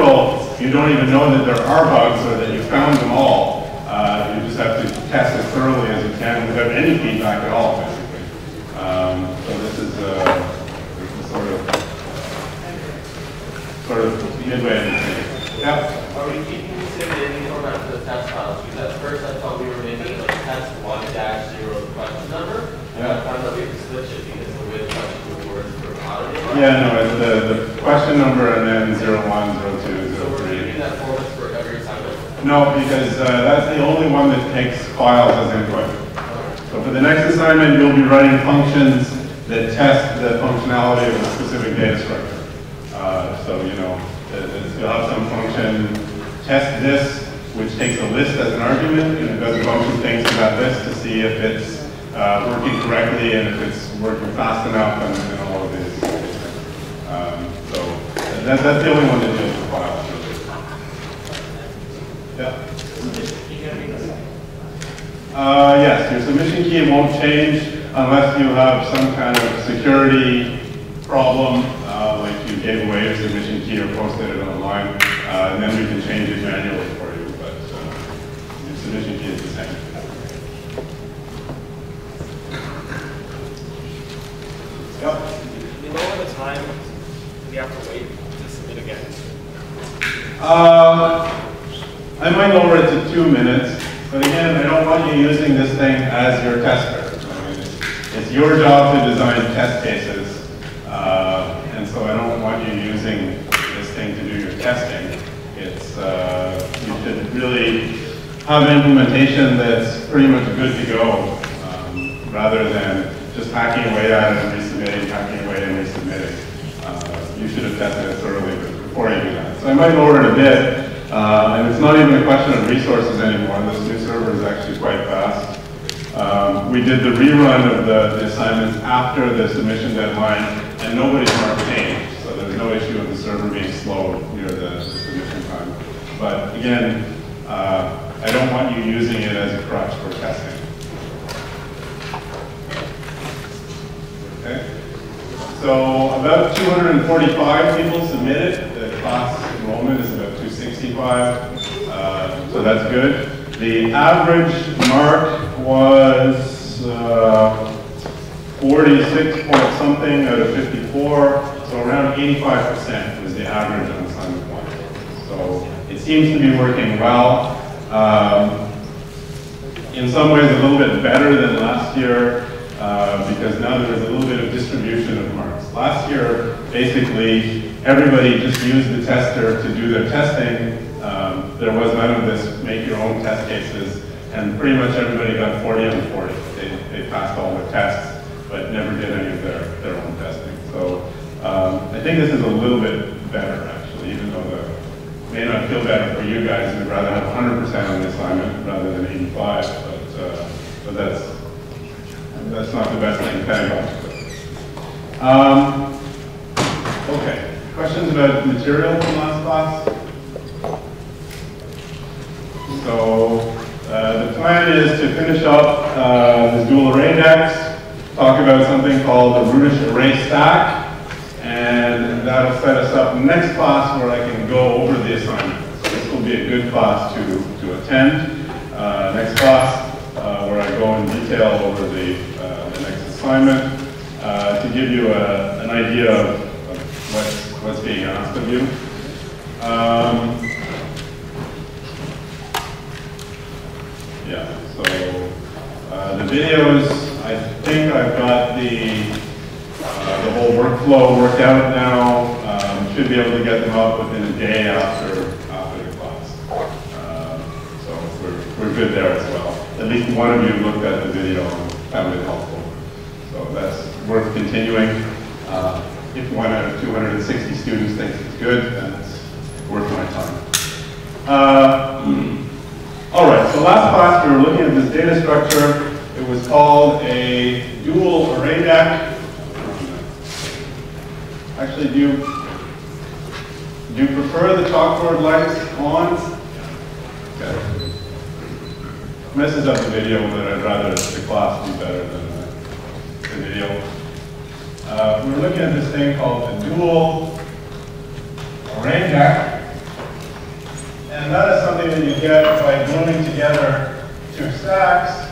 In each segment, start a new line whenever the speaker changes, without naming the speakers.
general, you don't even know that there are bugs or that you found them all. Uh, you just have to test as thoroughly as you can without any feedback at all, basically. Um, so this is, uh, this is sort of, sort of midway in the thing. Yep.
Are we keeping the same naming format for the test files? Because at first I thought we were making like test one dash zero question number. And I found that we have to switch it because the way the question words for audio.
Yeah, no, it's the, the question number and then zero one, zero two,
So we're
three.
that for every.
No, because uh, that's the only one that takes files as input. So for the next assignment, you'll be writing functions that test the functionality of a specific data structure. Uh, So, you know, you'll have some function, test this, which takes a list as an argument, and it does a bunch of things to that list to see if it's uh, working correctly and if it's working fast enough and and all of these these things. Um, So that- that's the only one that deals with. Yeah. Uh, yes, your submission key won't change unless you have some kind of security problem, uh, like you gave away your submission key or posted it online, uh, and then we can change it manually for you, but, uh, your submission key is the same. Yep.
You lower the time, we have to wait.
Uh, I might over it to two minutes, but again, I don't want you using this thing as your tester. I mean, it's- It's your job to design test cases, uh, and so I don't want you using this thing to do your testing. It's, uh, you should really have implementation that's pretty much good to go, um, rather than just hacking away at it and resubmitting, hacking away and resubmitting. Uh, You should have tested it thoroughly before you do that. So I might lower it a bit, uh, and it's not even a question of resources anymore. This new server is actually quite fast. Um, We did the rerun of the the assignments after the submission deadline, and nobody's marked changed, so there's no issue of the server being slow near the the submission time. But again, uh, I don't want you using it as a crutch for testing. Okay? So about 245 people submitted. Class enrollment is about 265. Uh, So that's good. The average mark was uh, 46 point something out of 54. So around 85% was the average on assignment one. So it seems to be working well. Um, in some ways a little bit better than last year uh, because now there is a little bit of distribution of marks. Last year, basically, everybody just used the tester to do their testing. Um, there was none of this make your own test cases, and pretty much everybody got 40 on 40. They, they passed all the tests, but never did any of their, their own testing. So um, I think this is a little bit better, actually, even though the may not feel better for you guys, we'd rather have 100% on the assignment rather than 85, but, uh, but that's, that's not the best thing to you. Um, okay, questions about material from last class? So, uh, the plan is to finish up, uh, this dual array index, talk about something called the Rootish array stack, and that'll set us up next class where I can go over the assignment. So this will be a good class to, to attend. uh, next class, uh, where I go in detail over the, uh, the next assignment, uh, to give you a, an idea of, of what's, what's being asked of you. Um, yeah, so uh, the videos, I think I've got the, uh, the whole workflow worked out now. Um, should be able to get them up within a day after, after the class. Uh, so we're, we're good there as well. At least one of you looked at the video and found it helpful. So that's worth continuing. Uh, if one out of 260 students thinks it's good, then it's worth my time. Uh, all right, so last class we were looking at this data structure. It was called a dual array deque. Actually, do you, do you prefer the chalkboard lights on? Okay. Messes up the video, but I'd rather the class be better than the, the video. Uh, we're looking at this thing called the dual deque. And that is something that you get by gluing together two stacks.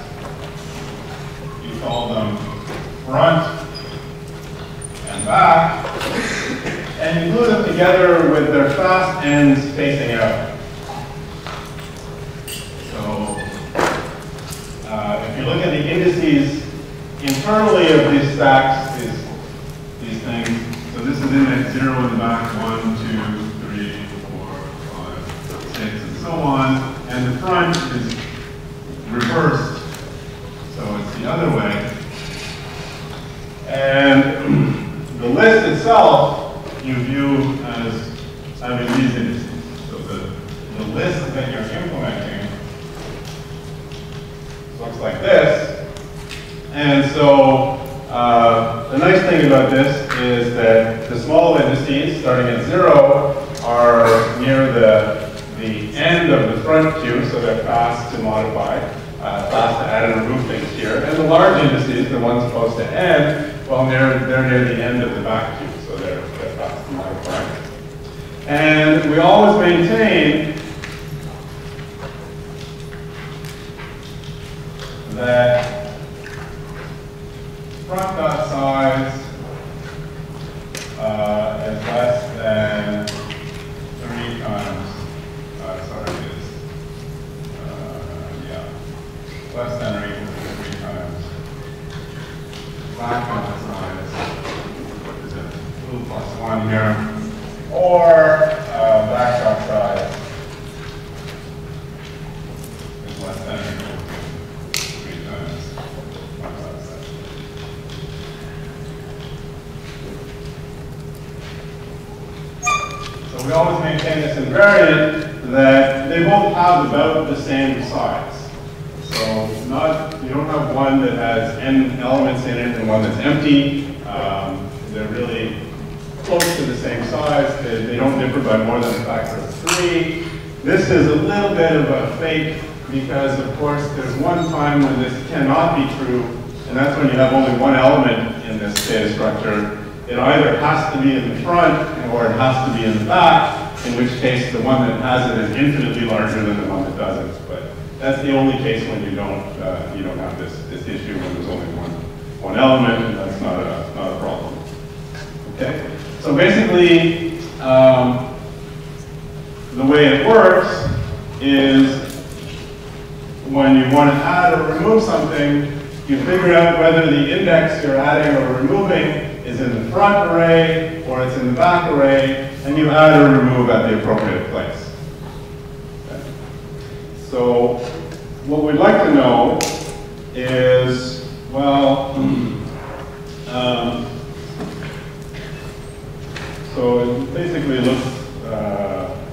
You call them front and back. And you glue them together with their fast ends facing out. So uh, if you look at the indices internally of these stacks, this is zero in the back, one, two, three, four, five, six, and so on. And the front is reversed, so it's the other way. And the list itself you view as having these indices. So the, the list that you're implementing looks like this. And so uh, the nice thing about this is that starting at zero are near the, the end of the front queue, so they're fast to modify, uh, fast to add and remove things here. And the large indices, the ones close to end, well, they're, they're near the end of the back queue, so they're, they're fast to modify. And we always maintain that front dot size uh, is less than three times, uh, sorry, it is, uh, yeah, less than or equal to three times back dot size, what is it, two plus one here, or uh, back dot size is less than or equal to three times front dot size. So we always maintain this invariant that they both have about the same size. So not, you don't have one that has n elements in it and one that's empty. Um, they're really close to the same size. They, they don't differ by more than a factor of three. This is a little bit of a fake because of course there's one time when this cannot be true and that's when you have only one element in this data structure. It either to be in the front or it has to be in the back, in which case the one that has it is infinitely larger than the one that doesn't. But that's the only case when you don't, uh, you don't have this, this issue when there's only one, one element, and that's not a, not a problem. Okay? So basically, um, the way it works is when you want to add or remove something, you figure out whether the index you're adding or removing is in the front array or it's in the back array, and you add or remove at the appropriate place. Okay. So what we'd like to know is, well, um, so it basically looks, uh,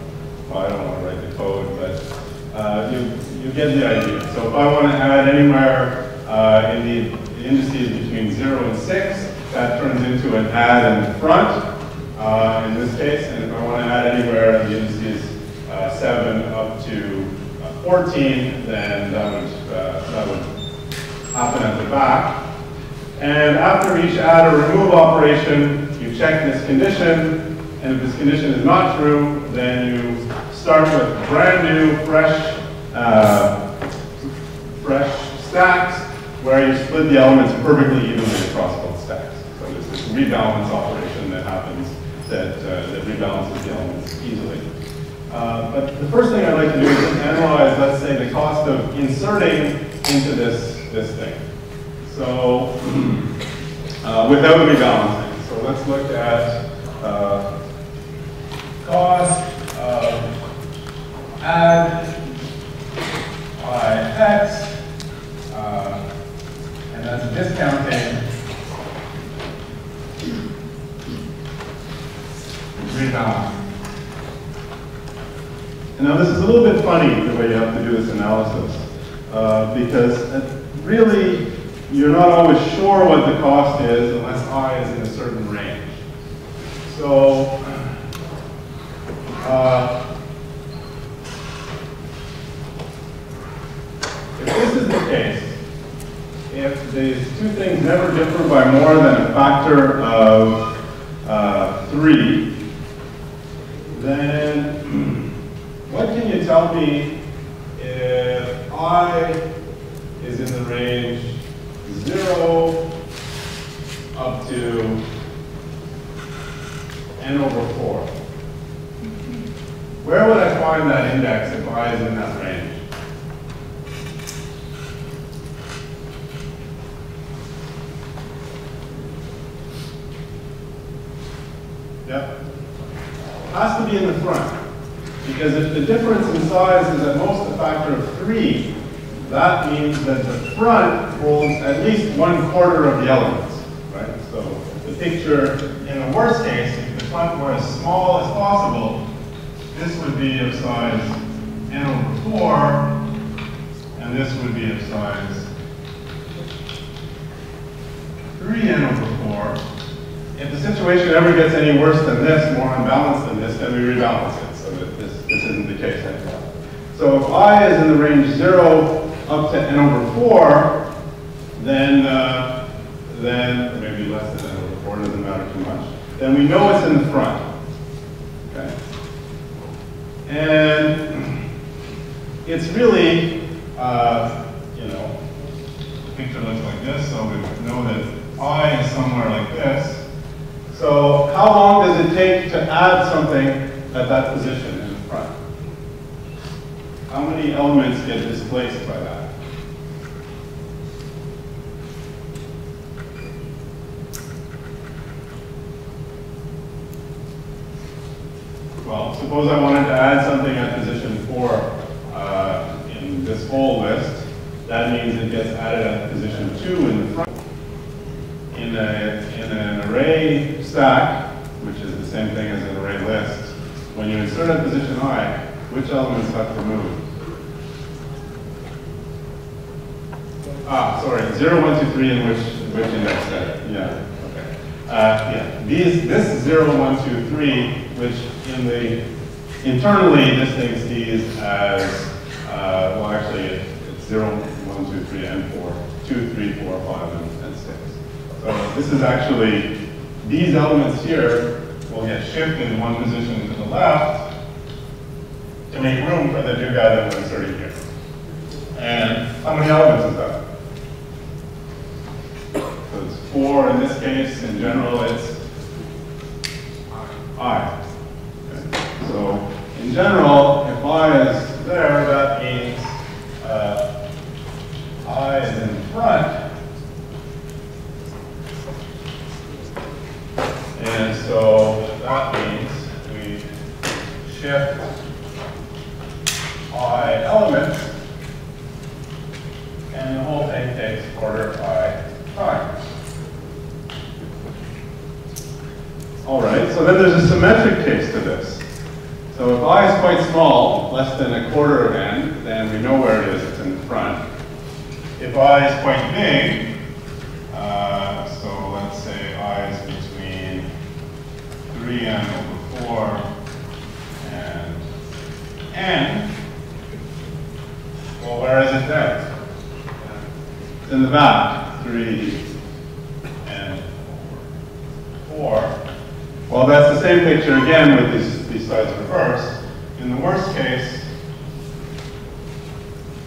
well, I don't want to write the code, but uh, you, you get the idea. So if I want to add anywhere uh, in the indices between 0 and 6, that turns into an add in the front, uh, in this case. And if I want to add anywhere in the indices uh, 7 up to uh, 14, then that would, uh, that would happen at the back. And after each add or remove operation, you check this condition, and if this condition is not true, then you start with brand new, fresh uh, stacks, where you split the elements perfectly evenly across both stacks. So there's this rebalance operation that happens that, uh, that rebalances the elements easily. Uh, but the first thing I'd like to do is analyze, let's say, the cost of inserting into this, this thing. So, uh, without rebalancing. So let's look at uh, cost of add by x, uh, and that's discounting And now this is a little bit funny, the way you have to do this analysis, uh, because uh, really, you're not always sure what the cost is unless i is in a certain range. So, uh, if this is the case, if these two things never differ by more than a factor of uh, 3, then what can you tell me if i is in the range 0 up to n over 4? Where would I find that index if i is in that range? Has to be in the front. Because if the difference in size is at most a factor of 3, that means that the front holds at least one quarter of the elements, right? So the picture, in the worst case, if the front were as small as possible, this would be of size n over 4, and this would be of size 3n over 4. If the situation ever gets any worse than this, more unbalanced than this, then we rebalance it so that this, this isn't the case anymore. So if i is in the range 0 up to n over 4, then, uh, then maybe less than n over 4, doesn't matter too much, then we know it's in the front. Okay? And it's really, uh, you know, the picture looks like this, so we know that i is somewhere like this. So how long does it take to add something at that position in the front? How many elements get displaced by that? Well, suppose I wanted to add something at position 4 uh, in this whole list. That means it gets added at position 2 in the front. In, a, in an array stack, which is the same thing as an array list, when you insert at position i, which elements have to move? Ah, sorry, 0, 1, 2, 3, and which, which index set? Yeah, okay. Uh, yeah, these, this 0, 1, 2, 3, which in the, internally this thing sees as, uh, well actually it's 0, 1, 2, 3, and 4, 2, 3, 4, 5, and, and 6. So this is actually, these elements here will get shifted in one position to the left to make room for the new guy that we're inserting here. And how many elements is that? So it's four in this case. In general, it's i. So in general, if i is there, that means uh, i is in front. And so that means we shift i elements, and the whole thing takes quarter i time. All right, so then there's a symmetric case to this. So if i is quite small, less than a quarter of n, then we know where it is, it's in the front. If i is quite big, 3n over 4 and n, well, where is it at? It's in the back, 3 and 4. Well, that's the same picture again with these, these sides reversed. In the worst case,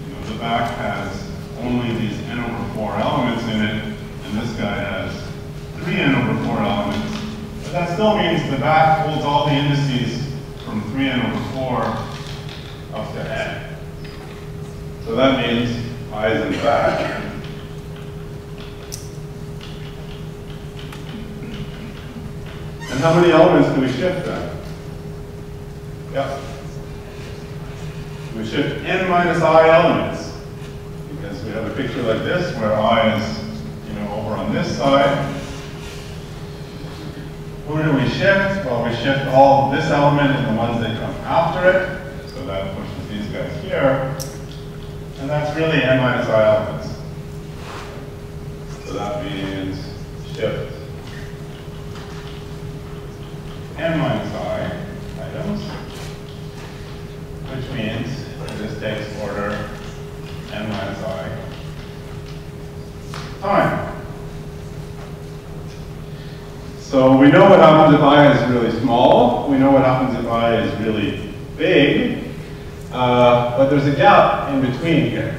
you know, the back has only these n over 4 elements in it, and this guy has 3n over 4 elements the back holds all the indices from 3n over 4 up to n. So that means i is in the back. And how many elements do we shift then? Yep. We shift n minus i elements. Because we have a picture like this where i is, you know, over on this side. Who do we shift? Well, we shift all this element and the ones that come after it. So that pushes these guys here. And that's really n minus i elements. So that means shift n minus i items, which means this takes order n minus i time. So we know what happens if i is really small. We know what happens if i is really big. Uh, but there's a gap in between here,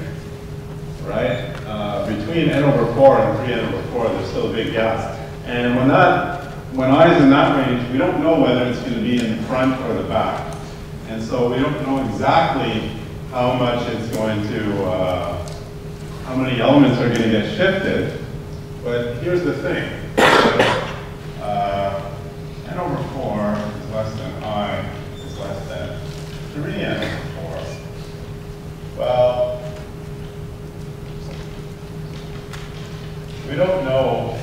right? Uh, between n over 4 and 3n over 4, there's still a big gap. And when that when i is in that range, we don't know whether it's going to be in the front or the back. And so we don't know exactly how much it's going to, uh, how many elements are going to get shifted. But here's the thing. Over 4 is less than i is less than 3n over 4. Well, we don't know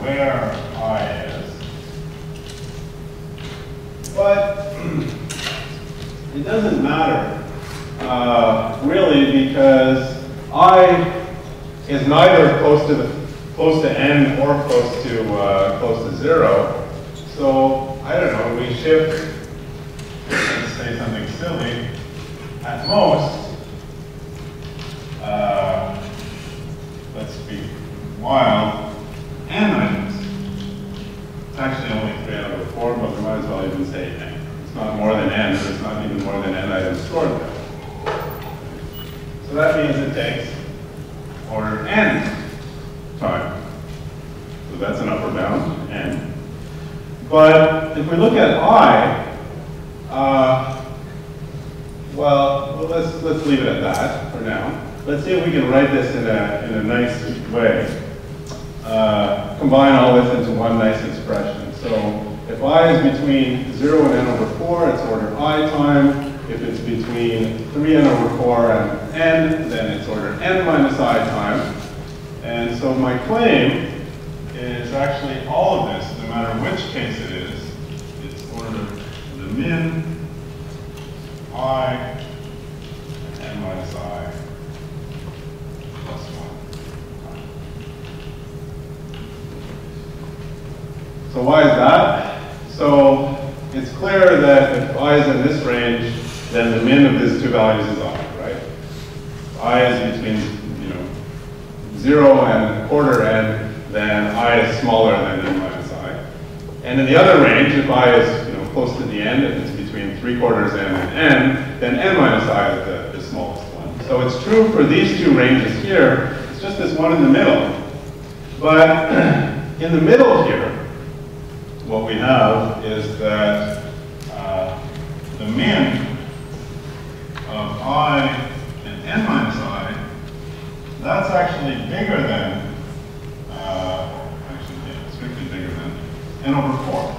where i is. But it doesn't matter, uh, really, because i is neither close to the close to n or close to uh, close to zero. So I don't know. We shift. Let's say something silly. At most, uh, let's be wild. N items. It's actually only three out of four, but we might as well even say n. It's not more than n, but it's not even more than n items stored there. So that means it takes order n time. So that's an upper bound, n. But if we look at i, uh, well, well, let's let's leave it at that for now. Let's see if we can write this in a in a nice way. Uh, combine all this into one nice expression. So if i is between 0 and n over 4, it's order i time. If it's between 3n over 4 and n, then it's order n minus i time. And so my claim is actually all of this, matter which case it is, it's order the min i and n minus i plus 1. So why is that? So it's clear that if i is in this range, then the min of these two values is i, right? i is between, you know, 0 and quarter n, then i is smaller than n minus. And in the other range, if i is, you know, close to the end, if it's between 3 quarters n and n, then n minus i is the, the smallest one. So it's true for these two ranges here, it's just this one in the middle. But in the middle here, what we have is that uh, the min of i and n minus i, that's actually bigger than, uh, actually, yeah, strictly bigger than n over 4.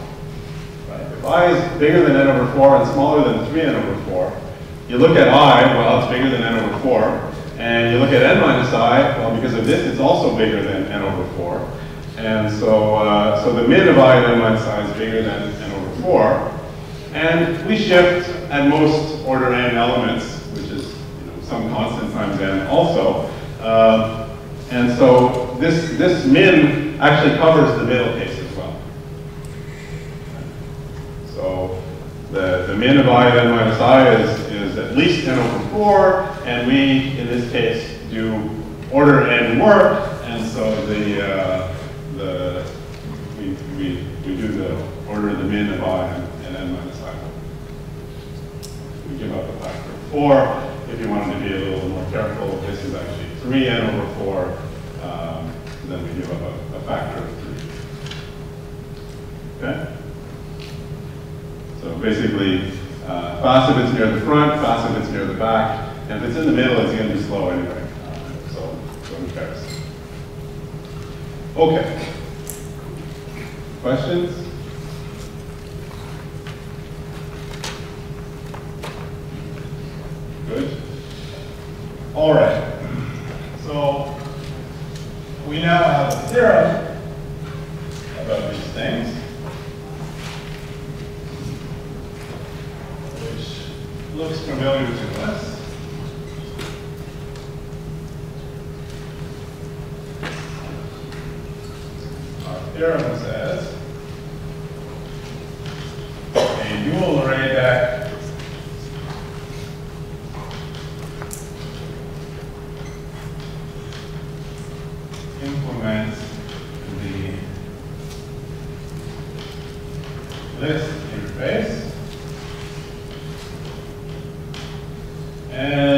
Right? If i is bigger than n over 4 and smaller than 3n over 4, you look at i, well, it's bigger than n over 4. And you look at n minus i, well, because of this, it's also bigger than n over 4. And so, uh, so the min of i and n minus i is bigger than n over 4. And we shift at most order n elements, which is you know, some constant times n also. Uh, and so this, this min actually covers the middle case as well. So the, min of i and n minus i is, is at least n over 4, and we, in this case, do order n work, and so the, uh, the we, we, we do the order of the min of i and, and n minus i. We give up a factor of 4. If you wanted to be a little more careful, this is actually 3n over 4. Um, then we give up a, a factor of 3. Okay? Basically uh, fast if it's near the front, fast if it's near the back, and if it's in the middle, it's going to be slow anyway. Uh, so, so who cares? Okay. Questions? Good. All right. So we now have a theorem about these things, which looks familiar to us. Our theorem says a dual array deque implements the list interface. And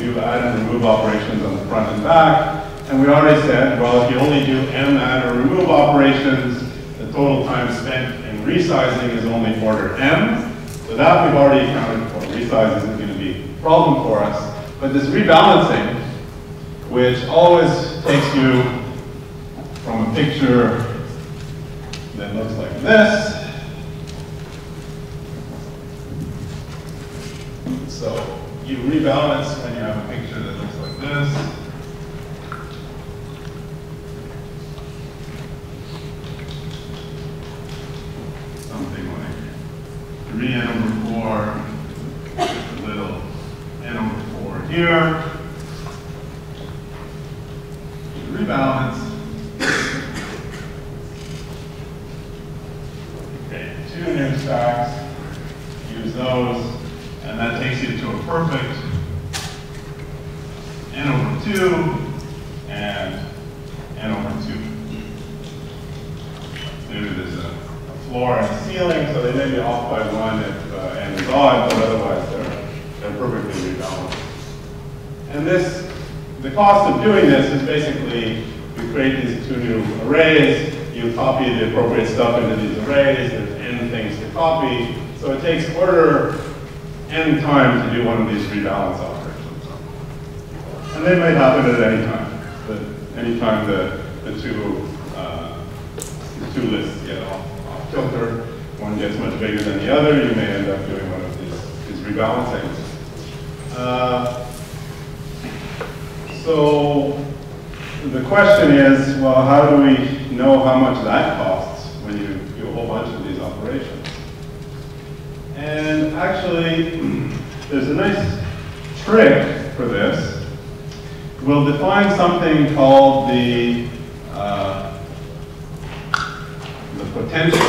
do add and remove operations on the front and back. And we already said, well, if you only do m add or remove operations, the total time spent in resizing is only order m. So that we've already accounted for. Resize isn't going to be a problem for us. But this rebalancing, which always takes you from a picture that looks like this. So you rebalance when you have a picture that looks like this. Something like 3 n over 4, just a little n over 4 here. Rebalance. Okay, two new stacks, use those, and you to a perfect n over 2 and n over 2. Maybe there's a, a floor and a ceiling, so they may be off by one if uh, n is odd, but otherwise they're, they're perfectly rebalanced. And this, the cost of doing this is basically you create these two new arrays, you copy the appropriate stuff into these arrays, there's n things to copy, so it takes order n time to do one of these rebalance operations. And they might happen at any time, but any time the, the two, uh, the two lists get off, off kilter. One gets much bigger than the other, you may end up doing one of these, these rebalancings. Uh, so the question is, well, how do we know how much that costs when you do a whole bunch of? And actually, there's a nice trick for this. We'll define something called the, uh, the potential.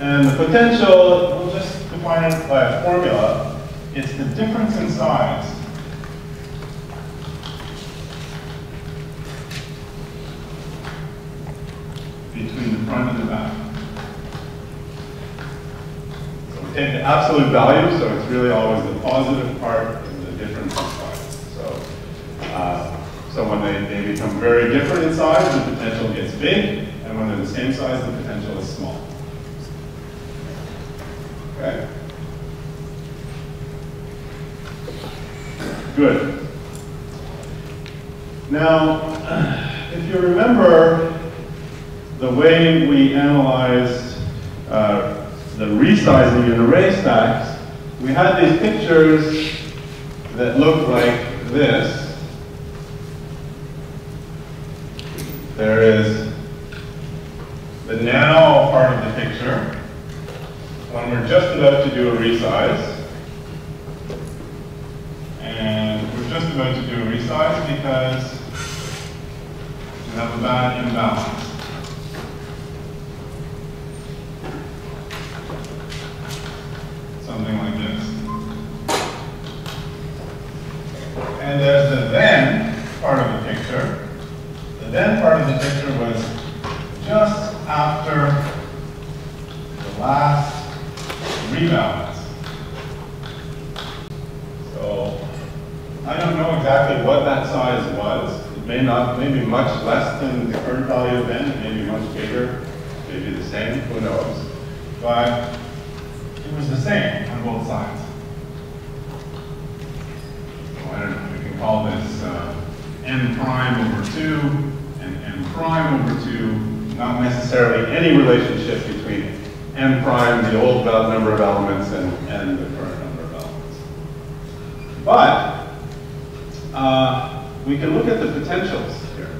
And the potential, we'll just define it by a formula. It's the difference in size between the front and the back. The absolute value, so it's really always the positive part and the difference in size. So, uh, so when they, they become very different in size, the potential gets big, and when they're the same size, the potential is small. Okay? Good. Now, if you remember the way we analyzed uh, the resizing in array stacks, we had these pictures that looked like this. There is the now part of the picture, when we're just about to do a resize. And we're just about to do a resize because we have a bad imbalance. Something like this. And there's the then part of the picture. The then part of the picture was just after the last rebalance. So I don't know exactly what that size was. It may not, maybe much less than the current value of n, maybe much bigger, maybe the same, who knows. But was the same on both sides. So I don't know, we can call this uh, n prime over 2 and n prime over 2, not necessarily any relationship between n prime, the old number of elements, and, and the current number of elements. But uh, we can look at the potentials here.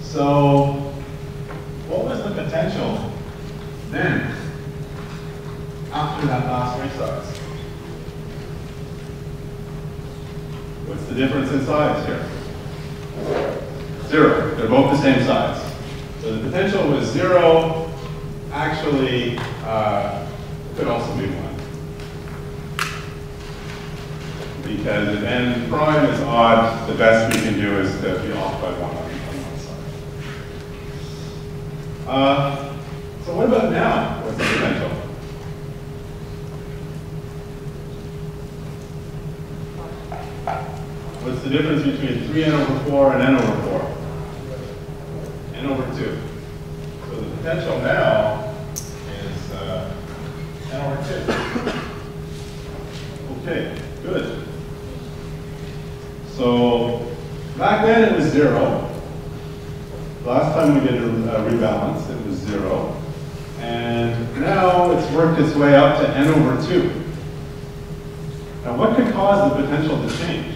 So what was the potential then after that last resize? What's the difference in size here? Zero. They're both the same size. So the potential was zero actually uh, could also be one. Because if n prime is odd, the best we can do is to be off by one on one side. Uh, so what about now? What's the potential? What's the difference between 3n over 4 and n over 4? n over 2. So the potential now is uh, n over 2. Okay, good. So back then it was 0. Last time we did a, a rebalance, it was 0. And now it's worked its way up to n over 2. Now what could cause the potential to change?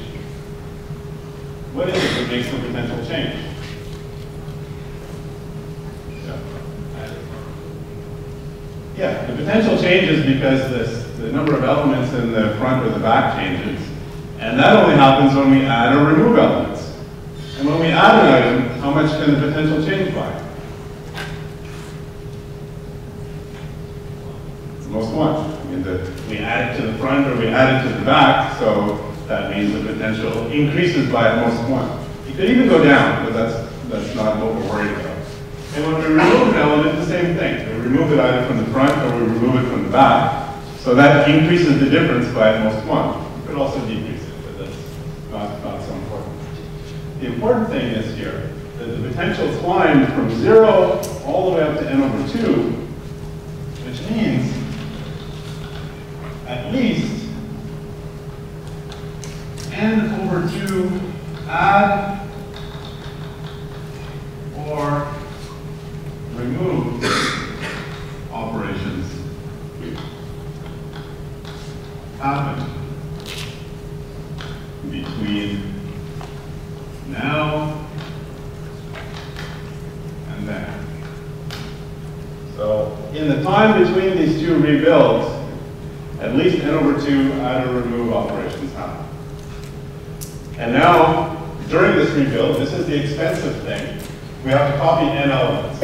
What is it that makes the potential change? Yeah, the potential changes because this, the number of elements in the front or the back changes. And that only happens when we add or remove elements. And when we add an item, how much can the potential change by? Most much. I mean, the, we add it to the front or we add it to the back, so that means the potential increases by at most one. It could even go down, but that's, that's not what we're worried about. And when we remove an element, the same thing. We remove it either from the front or we remove it from the back. So that increases the difference by at most one. It could also decrease it, but that's not, not so important. The important thing is here that the potential climbed from zero all the way up to n over two, which means at least n over 2 add or remove operations happen between now and then. So in the time between these two rebuilds, at least n over 2 add or remove operations happen. And now, during this rebuild, this is the expensive thing, we have to copy n elements.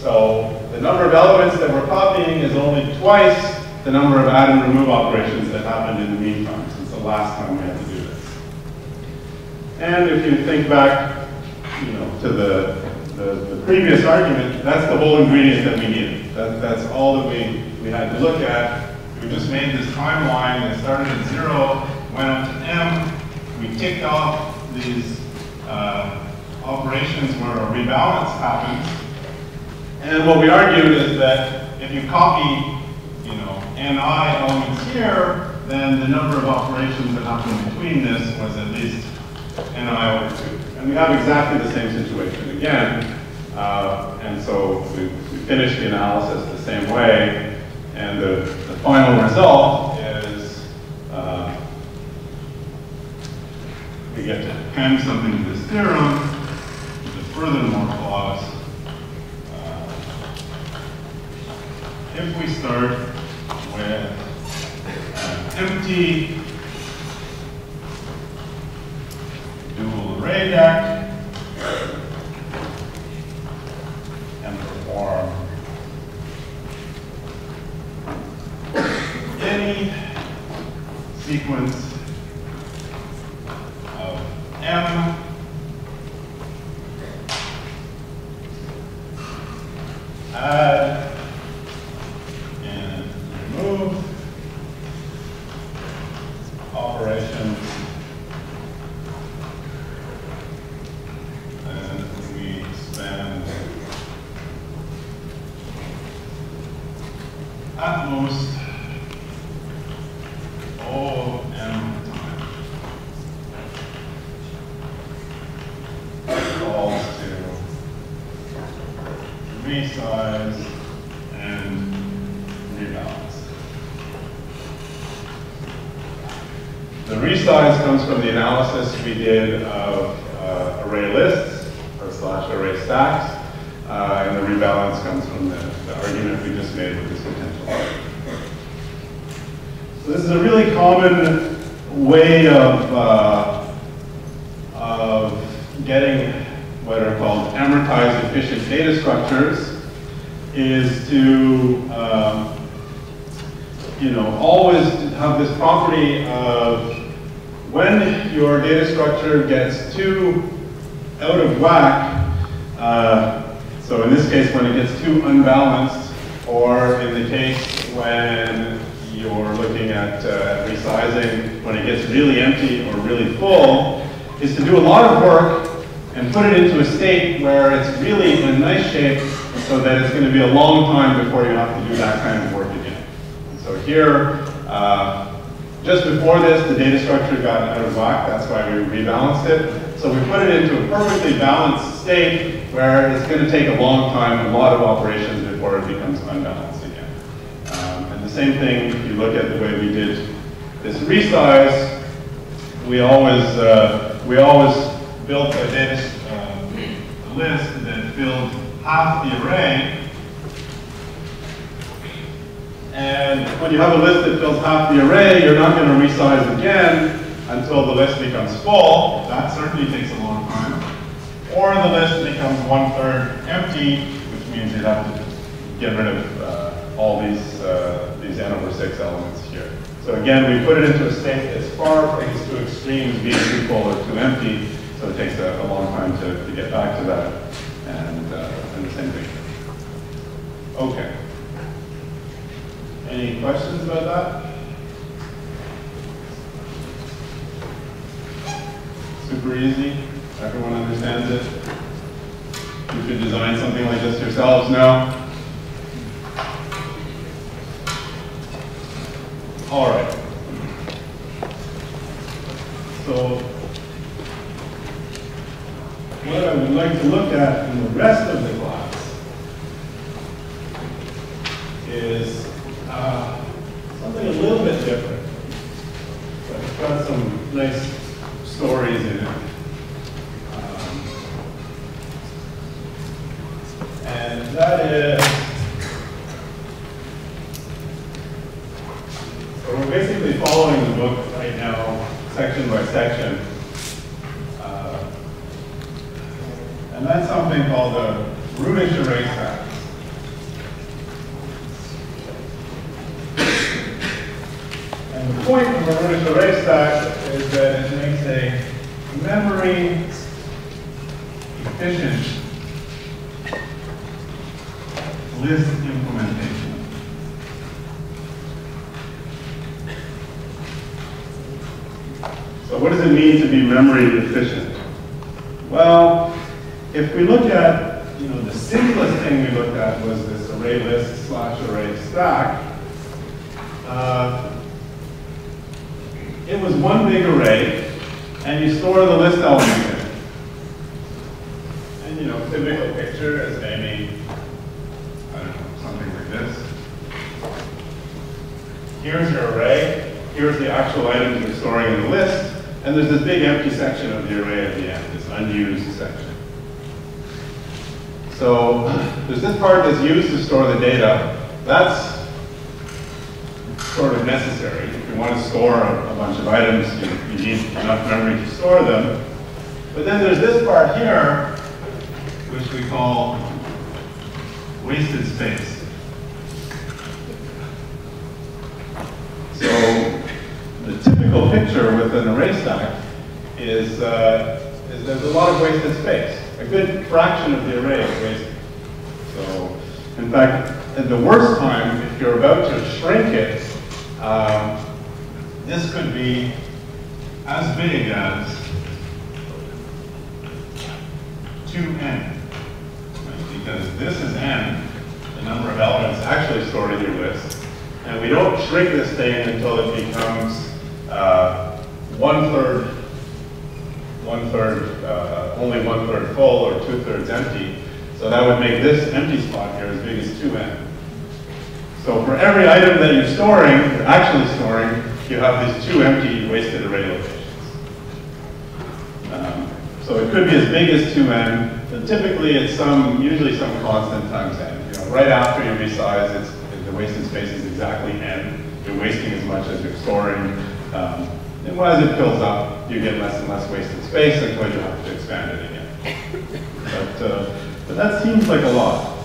So the number of elements that we're copying is only twice the number of add and remove operations that happened in the meantime, since the last time we had to do this. And if you think back, you know, to the, the, the previous argument, that's the whole ingredient that we needed. That, that's all that we, we had to look at. We just made this timeline that started at zero, went up to m, we ticked off these uh, operations where a rebalance happens. And what we argued is that if you copy, you know, ni elements here, then the number of operations that happen between this was at least ni over 2. And we have exactly the same situation again. Uh, and so we, we finished the analysis the same way. And the, the final result is uh, we get to append something to this theorem the furthermore clause. Uh, if we start with an empty dual array deque perform any sequence of m add and remove operations and we spend at most O m time falls to resize and rebalance. The resize comes from the analysis we did of uh, array lists or slash array stacks, uh, and the rebalance comes from the, the argument we just made with this potential. So this is a really common way of, uh, of getting what are called amortized efficient data structures is to um, you know, always have this property of when your data structure gets too out of whack, uh, so in this case when it gets too unbalanced, or in the case when you're looking at uh, resizing, when it gets really empty or really full, is to do a lot of work and put it into a state where it's really in nice shape so that it's going to be a long time before you have to do that kind of work again. So here, uh, just before this, the data structure got out of whack. That's why we rebalanced it. So we put it into a perfectly balanced state where it's going to take a long time, a lot of operations before it becomes unbalanced again. Um, and the same thing, if you look at the way we did this resize, we always uh, we always built a data uh, list that filled half the array and when you have a list that fills half the array, you're not going to resize again until the list becomes full. That certainly takes a long time. Or the list becomes one-third empty, which means you'd have to get rid of uh, all these, uh, these n over 6 elements here. So again, we put it into a state that's far from these two extremes, being too full or too empty, so it takes a, a long time to, to get back to that, and, uh, and the same thing. Okay. Any questions about that? Super easy. Everyone understands it. You could design something like this yourselves now. All right. So what I would like to look at in the rest of the class is uh, something a little bit different. But it's got some nice stories in it. And that is, so we're basically following the book right now, section by section. Uh, and that's something called the Array Stack. And the point of a Rootish Array Stack is that it makes a memory efficient list implementation. So what does it mean to be memory efficient? Well, if we look at, you know, the simplest thing we looked at was this array list slash array stack. Uh, it was one big array, and you store the list elements in it. And, you know, typical picture is maybe, I don't know, something like this. Here's your array, here's the actual items you're storing in the list, and there's this big empty section of the array at the end, this unused section. So there's this part that's used to store the data. That's sort of necessary. If you want to store a, bunch of items, you, you need enough memory to store them. But then there's this part here, which we call wasted space. So the typical picture with an array stack is, uh, is there's a lot of wasted space. A good fraction of the array is wasted. So, in fact, at the worst time, if you're about to shrink it, um, this could be as big as 2n. Right? Because this is n, the number of elements actually stored in your list. And we don't shrink this thing until it becomes uh, one third, one third, uh, only one third full or two thirds empty. So that would make this empty spot here as big as 2n. So for every item that you're storing, you're actually storing, you have these two empty wasted array locations. Um, so it could be as big as 2n, but typically it's some, usually some constant times n. You know, right after you resize, it's, the wasted space is exactly n. You're wasting as much as you're storing. Um, and as it fills up, you get less and less wasted space until you have to expand it again. But, uh, but that seems like a lot.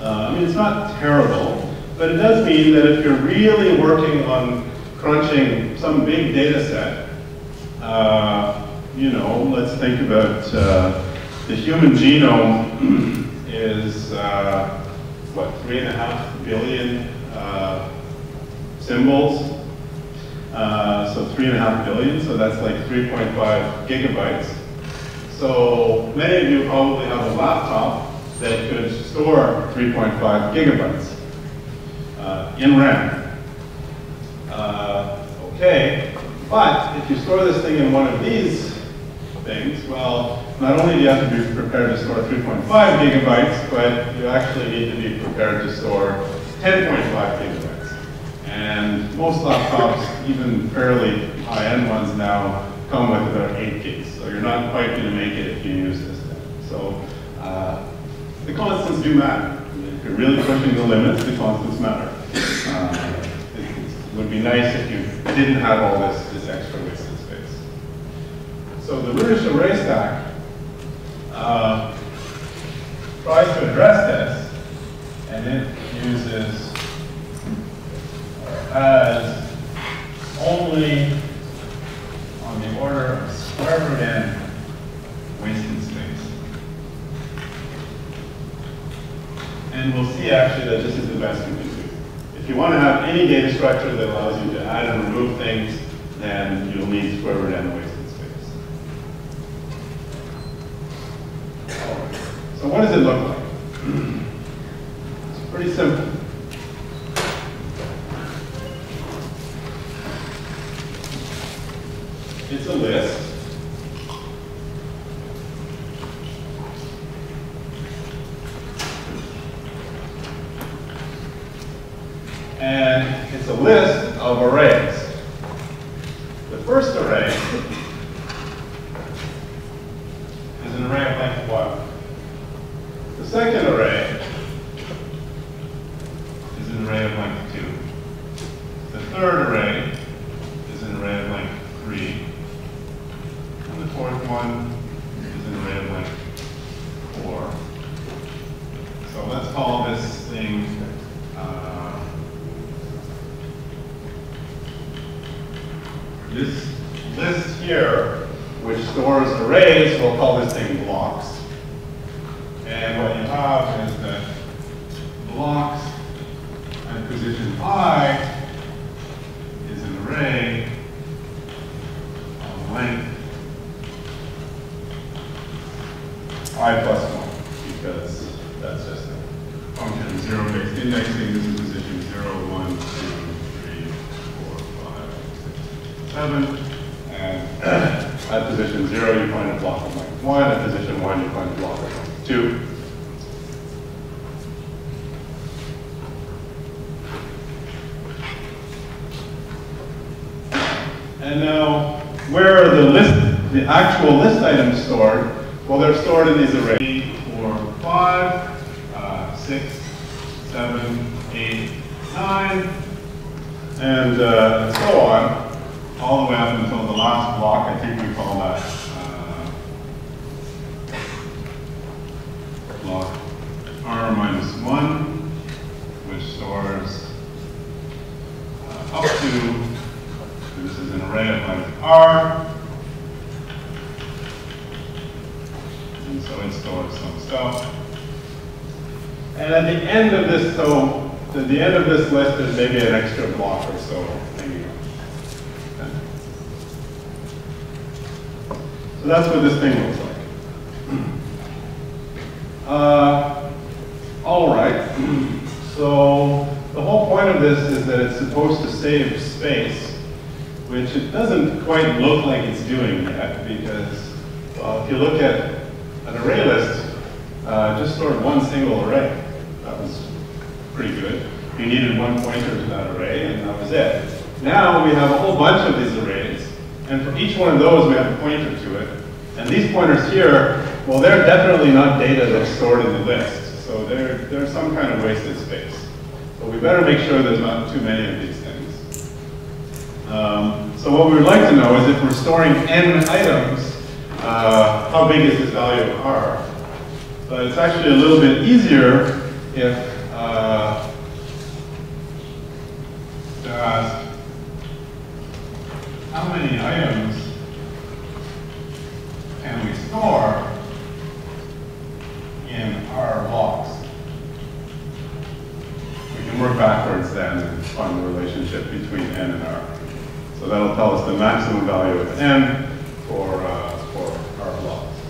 Uh, I mean, it's not terrible, but it does mean that if you're really working on crunching some big data set, uh, you know, let's think about uh, the human genome is, uh, what, three and a half billion uh, symbols. Uh, so three and a half billion, so that's like 3.5 gigabytes. So many of you probably have a laptop that could store 3.5 gigabytes uh, in RAM. Uh, okay, but if you store this thing in one of these things, well, not only do you have to be prepared to store 3.5 gigabytes, but you actually need to be prepared to store 10.5 gigabytes. And most laptops, even fairly high-end ones now, come with about 8 gigs. So you're not quite going to make it if you use this thing. So uh, the constants do matter. If you're really pushing the limits, the constants matter. Uh, it, it would be nice if you didn't have all this, this extra wasted space. So the Rootish array stack uh, tries to address this, and it uses as only on the order of square root n wasted space. And we'll see actually that this is the best we can do. If you want to have any data structure that allows you to add and remove things, then you'll need square root n wasted space. So what does it look like? It's pretty simple. it's a list. And it's a list of arrays. The first array relationship between n and r. So that'll tell us the maximum value of n for, uh, for our blocks.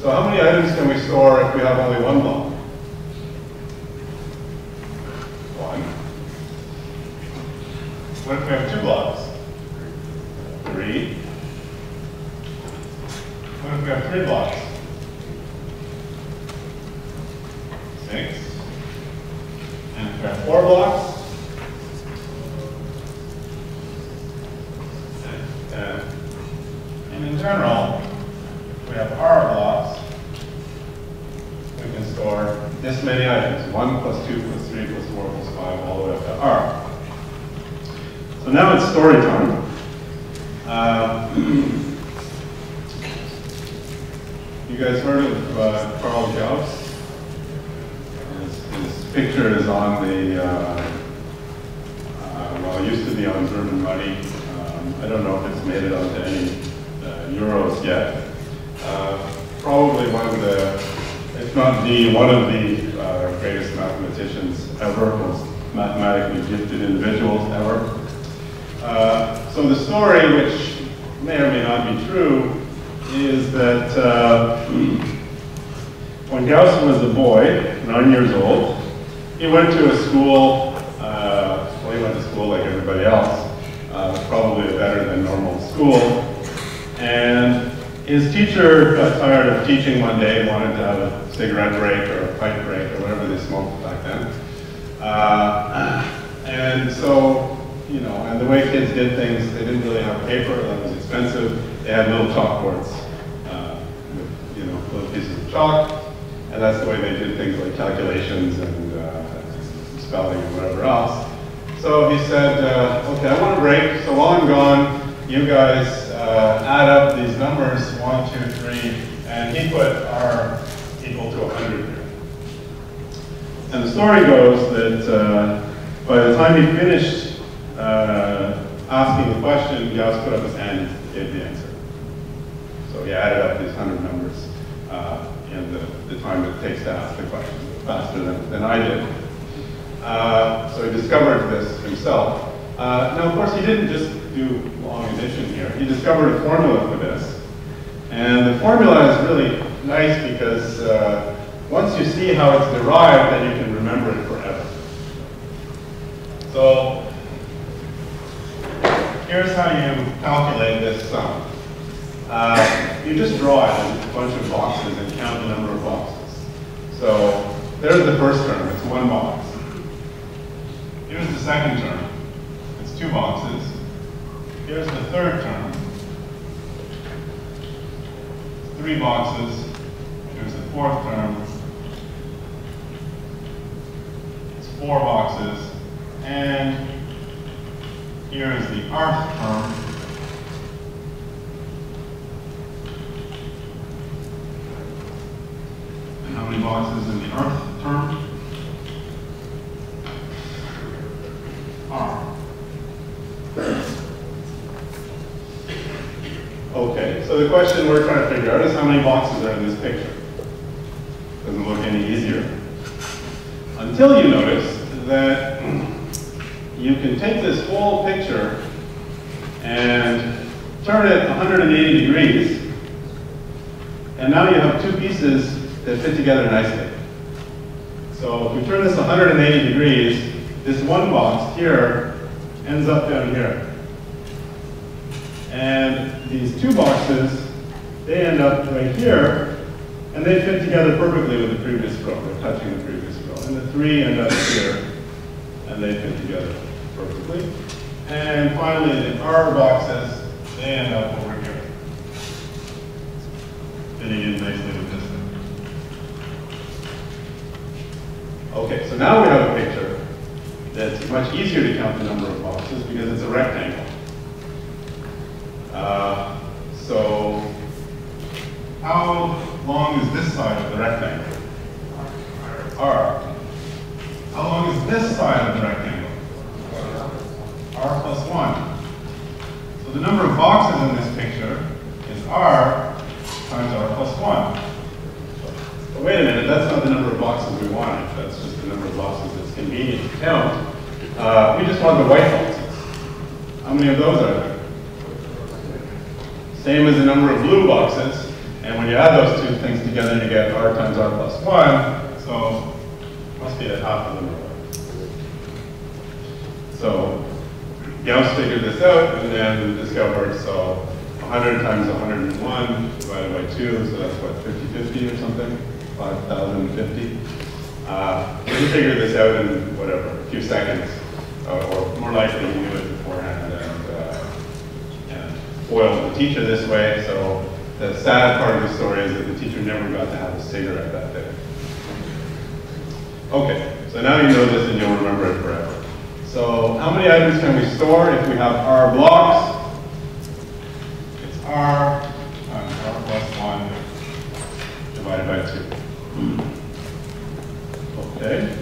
So how many items can we store if we have only one block? He added up these 100 numbers uh, in the, the time it takes to ask the question faster than, than I did. Uh, so he discovered this himself. Uh, now, of course, he didn't just do long addition here. He discovered a formula for this. And the formula is really nice because uh, once you see how it's derived, then you can remember it forever. So here's how you calculate this sum. Uh, you just draw a bunch of boxes and count the number of boxes. So there's the first term, it's one box. Here's the second term, it's two boxes. Here's the third term, three boxes. Here's the fourth term, it's four boxes. And here is the rth term, how many boxes in the rth term? R. Okay, so the question we're trying to figure out is how many boxes are in this picture? Doesn't look any easier. Until you notice that you can take this whole picture and turn it 180 degrees, and now you have two pieces that fit together nicely. So if we turn this 180 degrees, this one box here ends up down here. And these two boxes, they end up right here, and they fit together perfectly with the previous row. They're touching the previous row. And the three end up here, and they fit together perfectly. And finally, the R boxes, they end up over here, fitting in nicely with this thing. Okay, so now we have a picture that's much easier to count the number of boxes because it's a rectangle. Uh, so, how long is this side of the rectangle? R. How long is this side of the rectangle? R plus 1. So the number of boxes in this picture is R times R plus 1. Wait a minute, that's not the number of boxes we wanted. That's just the number of boxes that's convenient to count. Uh, we just want the white boxes. How many of those are there? Same as the number of blue boxes. And when you add those two things together, you get R times R plus 1. So must be at half of the number. So Gauss figured this out and then discovered, so 100 times 101 divided by 2, so that's what, 50-50 or something? 5,050. Uh, he figured this out in whatever, a few seconds, uh, or more likely he knew it beforehand and, uh, and foiled the teacher this way. So the sad part of the story is that the teacher never got to have a cigarette that day. Okay, so now you know this and you'll remember it forever. So how many items can we store if we have R blocks? It's R times R plus 1 divided by 2. Okay.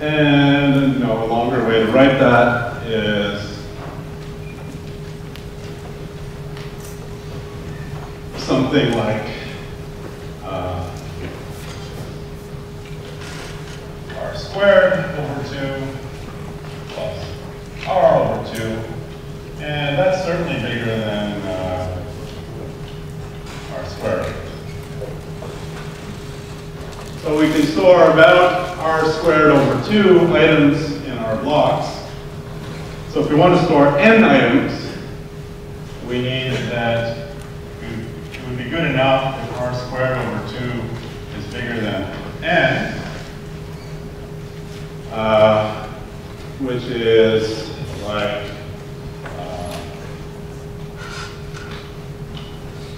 And you know, a longer way to write that is something like uh, r squared over 2 plus r over 2. And that's certainly bigger than uh, r squared. So we can store about r squared over 2 items in our blocks. So if we want to store n items, we need that it would be good enough if r squared over 2 is bigger than n, uh, which is like uh,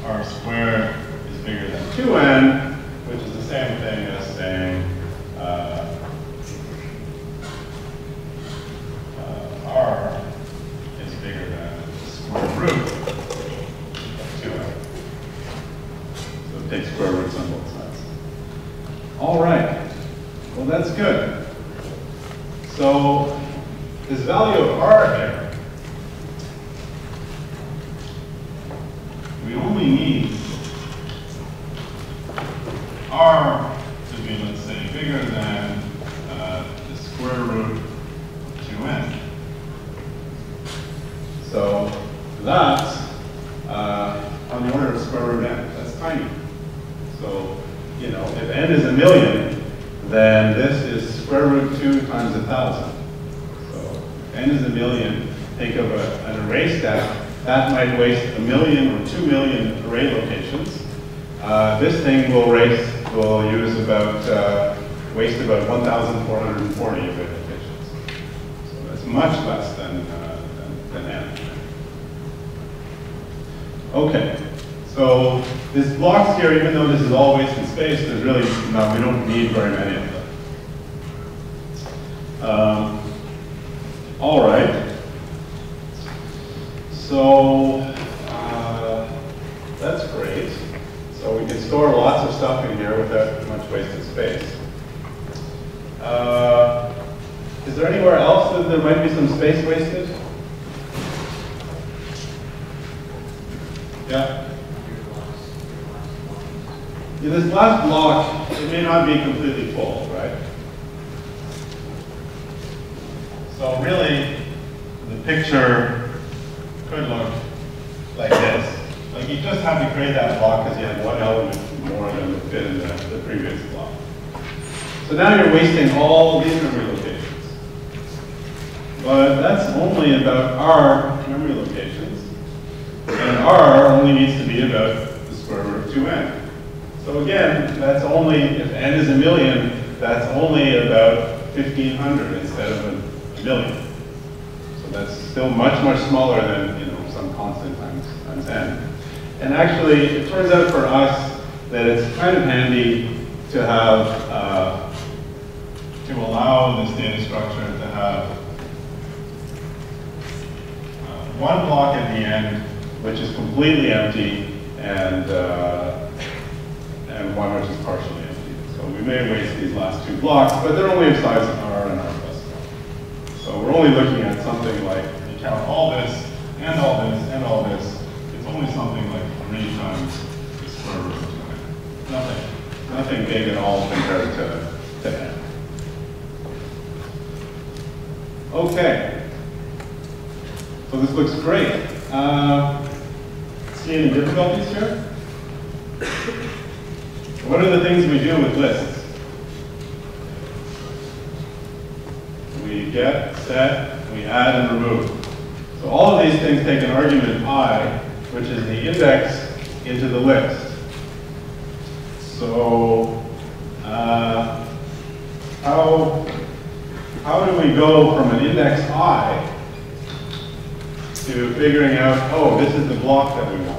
r squared is bigger than 2n, which is the same thing as saying uh, uh, R is bigger than the square root of 2i. So take square roots on both sides. All right. Well, that's good. So this value of R here, we only need something like three times the square root of 9. Nothing. Nothing big at all compared to, to n. Okay. So this looks great. Uh, see any difficulties here? What are the things we do with lists? We get, set, we add, and remove. So all of these things take an argument i which is the index into the list. So uh, how, how do we go from an index i to figuring out, oh, this is the block that we want?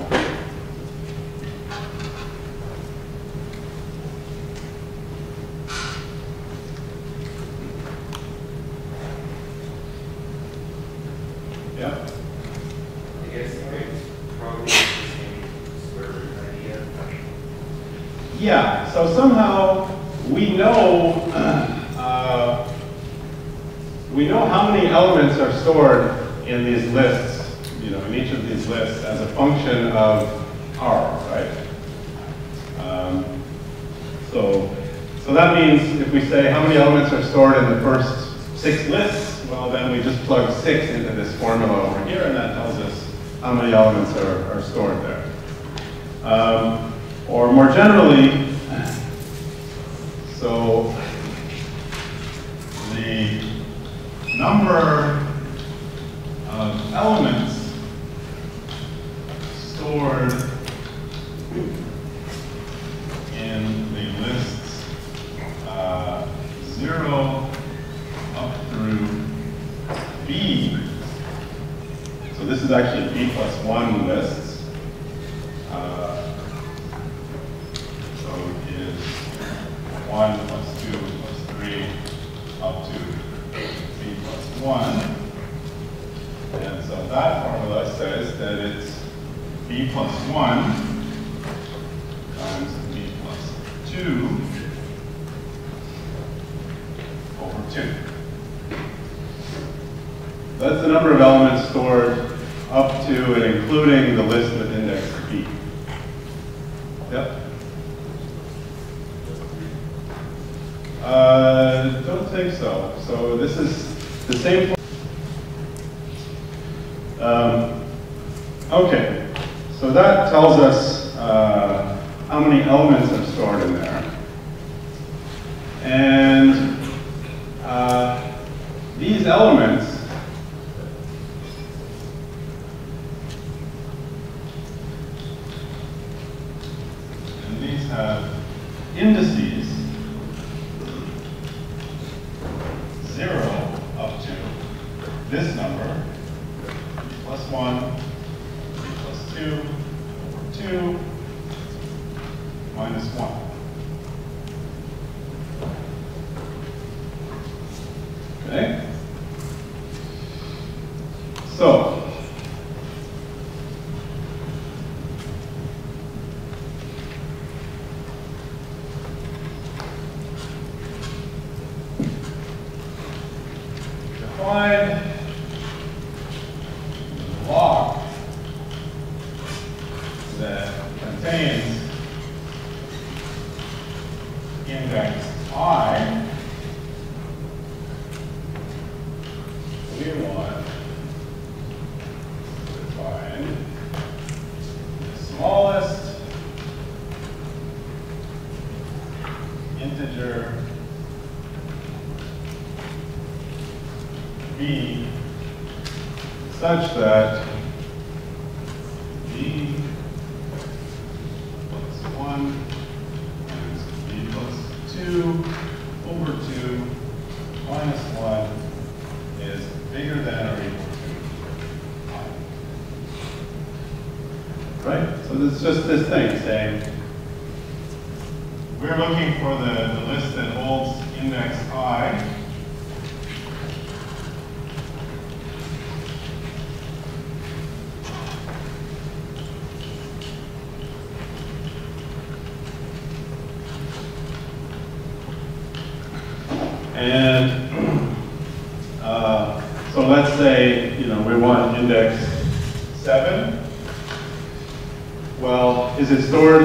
generally, the list with index B. Yep. Uh, don't think so. So this is the same. Um, okay, so that tells us uh, how many elements just this thing saying we're looking for the, the list that holds index i. And uh, so let's say, you know, we want index 7. Well, is it stored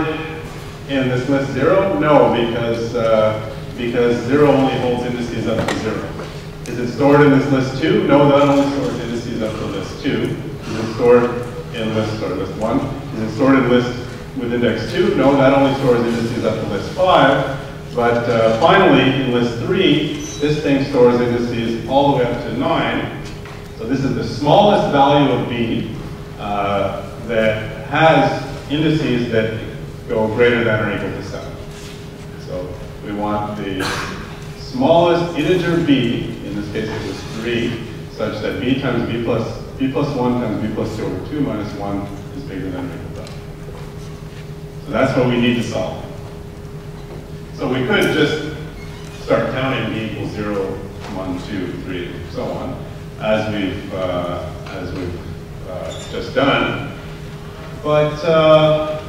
in this list 0? No, because, uh, because 0 only holds indices up to 0. Is it stored in this list 2? No, that only stores indices up to list 2. Is it stored in list, sorry, list 1? Is it stored in list with index 2? No, that only stores indices up to list 5. But uh, finally, in list 3, this thing stores indices all the way up to 9. So this is the smallest value of B uh, that has indices that go greater than or equal to 7. So we want the smallest integer b, in this case it was 3, such that b times b plus, b plus 1 times b plus 2 over 2 minus 1 is bigger than or equal to. So that's what we need to solve. So we could just start counting b equals 0, 1, 2, 3, so on, as we've, uh, as we've uh, just done. But uh,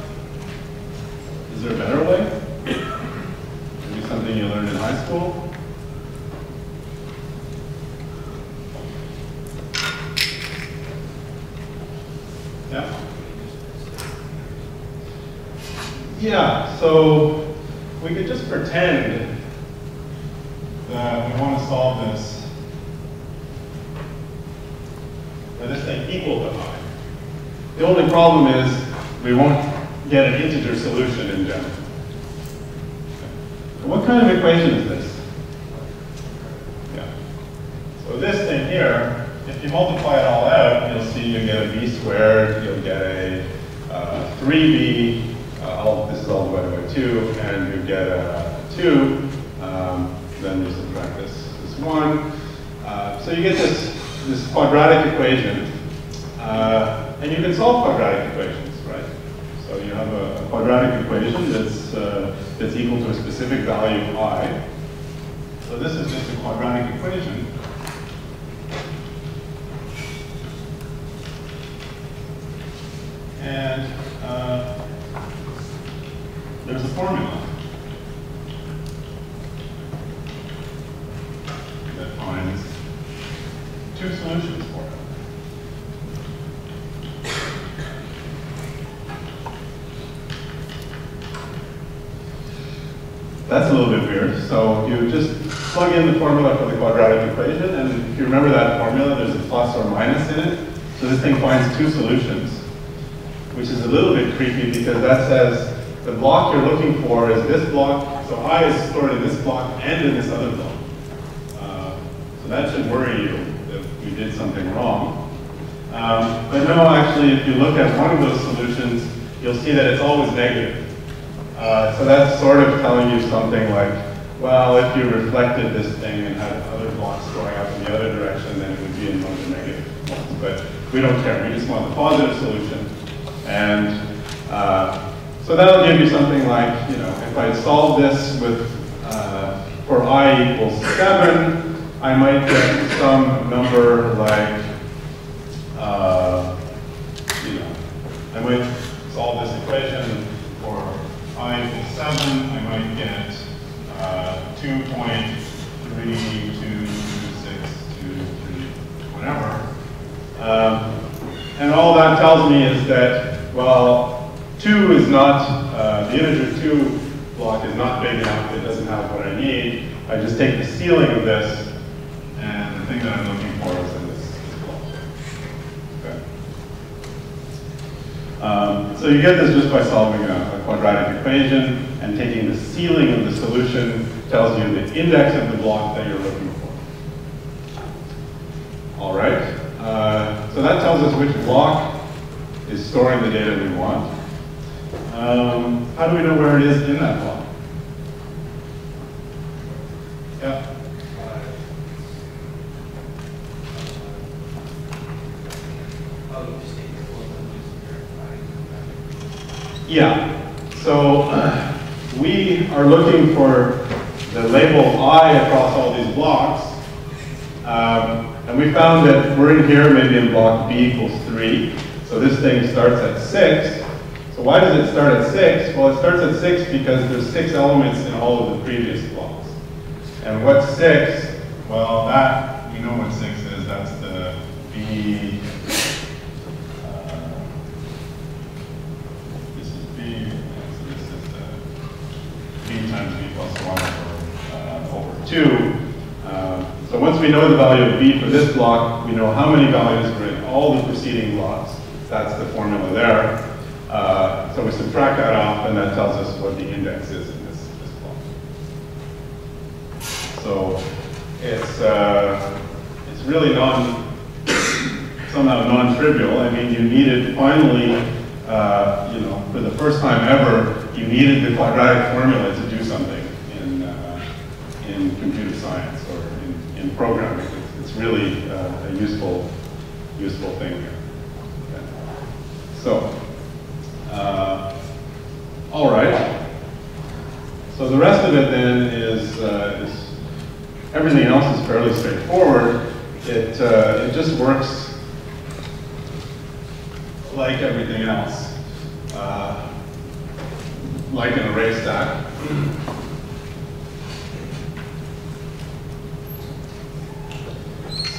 is there a better way? Maybe something you learned in high school? Yeah. Yeah, so we could just pretend that we want to solve this, that this thing equal to. The only problem is we won't get an integer solution in general. What kind of equation is this? Yeah. So this thing here, if you multiply it all out, you'll see you get a b squared, you'll get a uh, 3b, uh, all, this is all divided by 2, and you get a 2, um, then you subtract this, this 1. Uh, so you get this, this quadratic equation, uh, and you can solve quadratic equations, right? So you have a, quadratic equation that's, uh, that's equal to a specific value i. So this is just a quadratic equation. And uh, there's a formula that finds two solutions for it. That's a little bit weird. So you just plug in the formula for the quadratic equation, and if you remember that formula, there's a plus or minus in it. So this thing finds two solutions, which is a little bit creepy because that says the block you're looking for is this block, so I is stored in this block and in this other block. Uh, so that should worry you if you did something wrong. Um, but no, actually, if you look at one of those solutions, you'll see that it's always negative. Uh, so that's sort of telling you something like, well, if you reflected this thing and had other blocks going up in the other direction, then it would be in one of the negative ones. But we don't care. We just want the positive solution. And uh, so that'll give you something like, you know, if I solve this with, uh, for i equals 7, I might get some number like, uh, you know, I might solve this equation 5 to 7, I might get uh, 2.3262, whatever. Um, and all that tells me is that, well, 2 is not, uh, the integer 2 block is not big enough, it doesn't have what I need. I just take the ceiling of this, and the thing that I'm looking for is Um, so you get this just by solving a, a, quadratic equation, and taking the ceiling of the solution tells you the index of the block that you're looking for. All right, uh, so that tells us which block is storing the data we want. Um, how do we know where it is in that block? Yeah. Yeah, so uh, we are looking for the label i across all these blocks. Um, and we found that we're in here, maybe in block b equals 3. So this thing starts at 6. So why does it start at 6? Well, it starts at 6 because there's 6 elements in all of the previous blocks. And what's 6? Well, that, you know what 6 is. That's the b times b plus 1 over, 2. Uh, so once we know the value of b for this block, we know how many values were in all the preceding blocks. That's the formula there. Uh, so we subtract that off, and that tells us what the index is in this, this block. So it's, uh, it's really non, somehow non-trivial. I mean, you needed finally, uh, you know, for the first time ever, you needed the quadratic formula to do something in, uh, in computer science or in, in programming. It's, really uh, a useful, useful thing. Okay. So, uh, all right. So the rest of it then is, uh, is everything else is fairly straightforward. It, uh, it just works like everything else. Uh, like an array stack.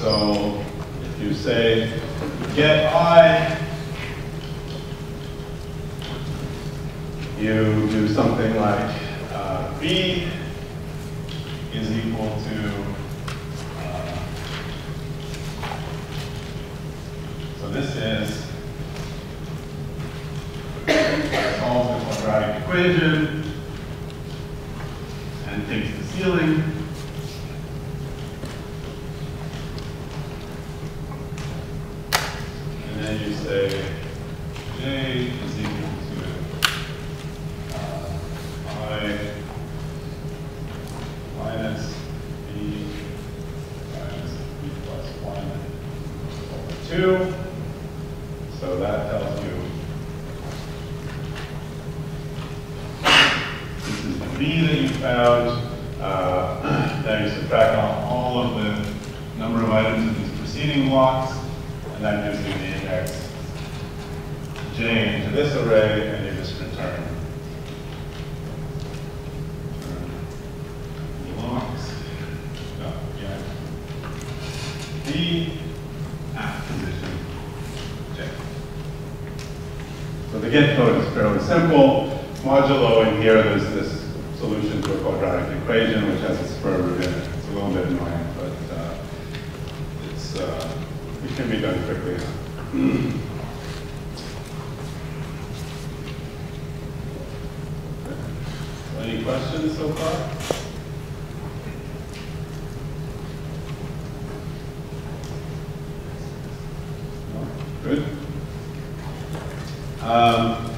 So if you say get i, you do something like uh, b is equal to, uh, so this is solves the quadratic equation and takes the ceiling. And then you say j is equal to B that you found. Uh, Now you subtract off all of the number of items in these preceding blocks, and that gives you the index J into this array, and you just return. Blocks. Oh, yeah. B at position J. So the get code is fairly simple. Modulo in here, there's this solution to a quadratic equation which has a square root in it. It's a little bit annoying, but uh, it's, uh, it can be done quickly. Any questions so far? No? Good. Um,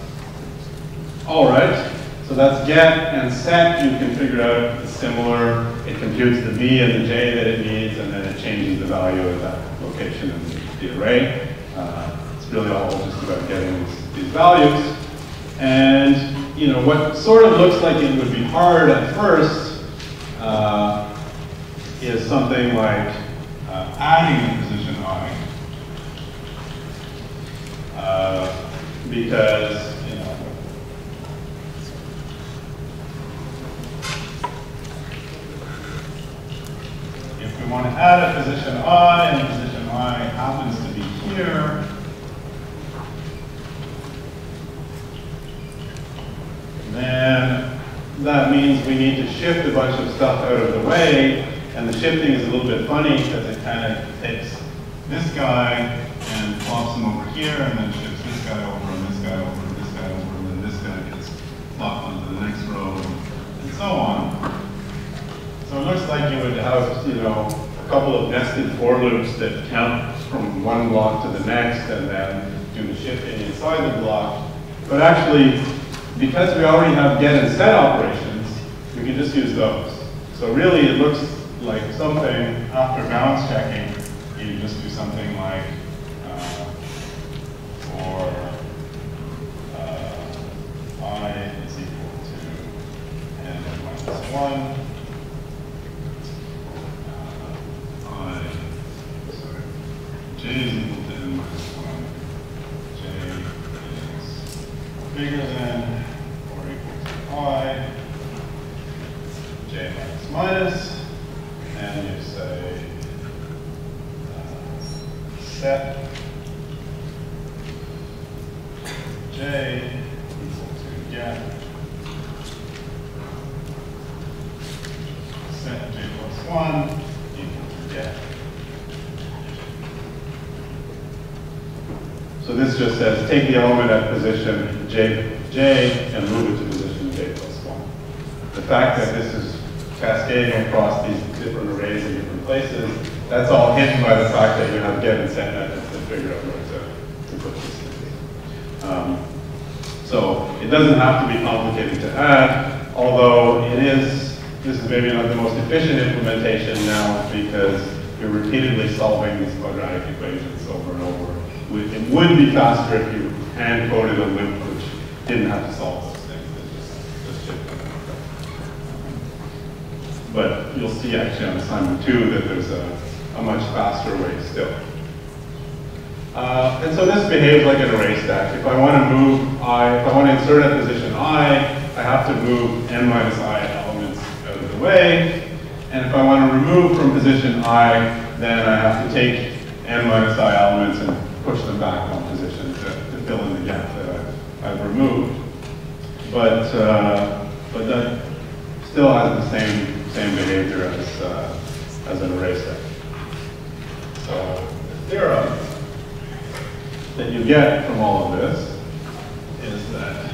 all right, so that's get and set. You can figure out the similar. It computes the v and the j that it needs, and then it changes the value of that location in the array. Uh, it's really all just about getting these, these values. And you know what sort of looks like it would be hard at first uh, is something like uh, adding a position i. Uh, because, you know, if we want to add a position I and position I happens to be here, then that means we need to shift a bunch of stuff out of the way, and the shifting is a little bit funny because it kind of takes this guy and plops him over here, and then shifts this guy over, and this guy over, and this guy over, and then this guy gets plopped onto the next row, and so on. So it looks like you would have, you know, a couple of nested for loops that count from one block to the next, and then do the shifting inside the block. But actually, because we already have get and set operations, we can just use those. So really, it looks like something after balance checking, you just do something like minus 1. I, sorry, j is minus 1. j is bigger than or equal to i, j minus minus, and you say uh, set j equal to get set j plus 1 equal to. So this just says take the element at position j, j and move it to position j plus 1. The fact that this is cascading across these different arrays in different places, that's all hidden by the fact that you have and set methods to figure out where to, to put this. Um, so it doesn't have to be complicated to add, although it is, this is maybe not the most efficient implementation now because you're repeatedly solving these quadratic equations over and over. It would be faster if you hand coded a loop which didn't have to solve those things. Just, just. But you'll see actually on assignment two that there's a, a much faster way still. Uh, and so this behaves like an array stack. If I want to move i, if I want to insert a position i, I have to move n minus i out of the way. And if I want to remove from position i, then I have to take n minus i elements and push them back one position to, to fill in the gap that I've, I've removed. But, uh, but that still has the same, same behavior as, uh, as an array stack. So the theorem that you get from all of this is that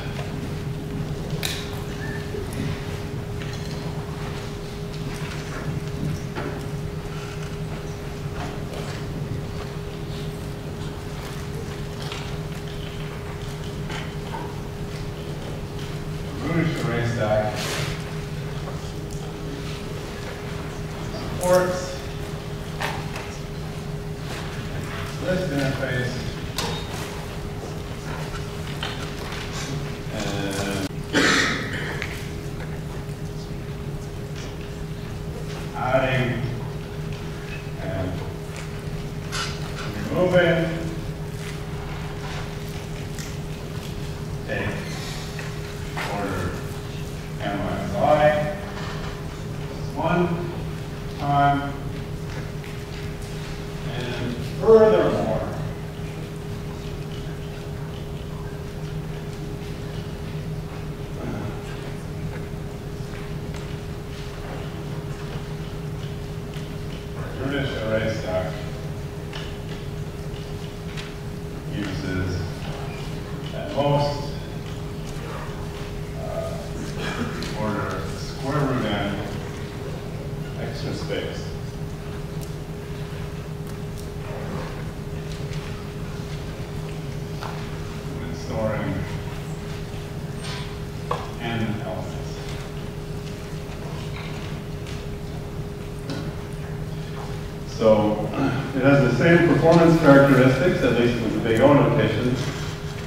performance characteristics, at least with the big O notation,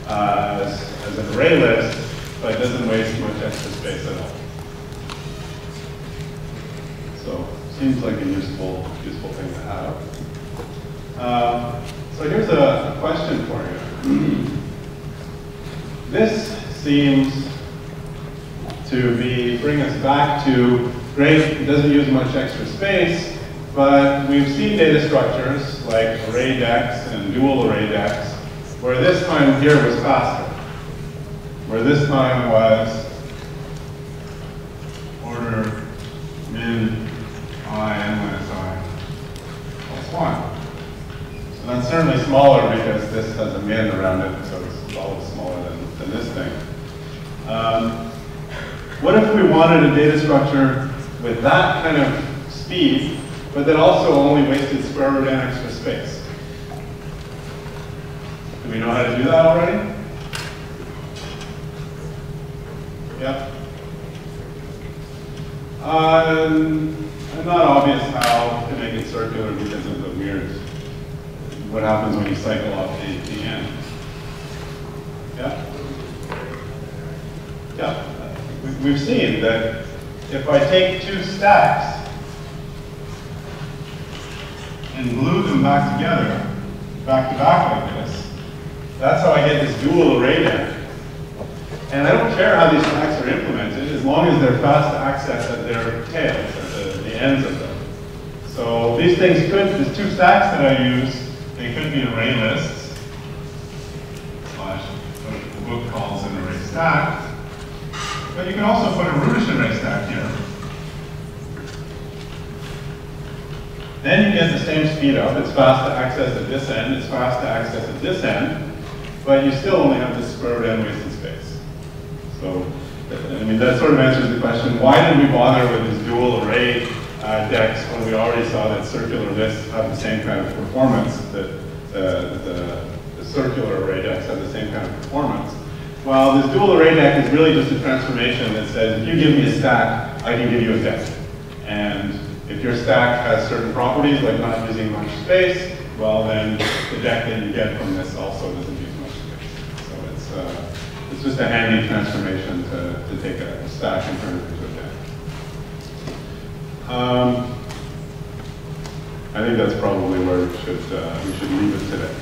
uh, as, as an array list, but it doesn't waste much extra space at all. So seems like a useful, useful thing to have. Uh, so here's a, question for you. this seems to be bring us back to great. It doesn't use much extra space, but we've seen data structures array deques and dual array deques, where this time here was faster, where this time was order min i n minus i plus 1. So that's certainly smaller because this has a min around it, so it's always smaller than, than this thing. Um, what if we wanted a data structure with that kind of speed, but that also only wasted square root n extra space? Do we know how to do that already? Yep. Um, not obvious how to make it circular because of the weird, what happens when you cycle off the, the end. Yeah? Yeah. We- We've seen that if I take two stacks and glue them back together, back to back like this, that's how I get this dual array there. And I don't care how these stacks are implemented, as long as they're fast to access at their tails, at the, the ends of them. So these things could, these two stacks that I use, array lists, slash what the book calls an array stack. But you can also put a Rootish array stack here. Then you get the same speed up. It's fast to access at this end, it's fast to access at this end, but you still only have this square root wasted space. So, I mean, that sort of answers the question, why did we bother with this dual array uh, deques when we already saw that circular lists have the same kind of performance, that the, the circular array deques have the same kind of performance? Well, this dual array deque is really just a transformation that says, if you give me a stack, I can give you a deque. And if your stack has certain properties, like not using much space, well, then the deque that you get from this also doesn't use much space. So it's, uh, it's just a handy transformation to, to take a stack and turn it into a deque. Um, I think that's probably where we should, uh, we should leave it today.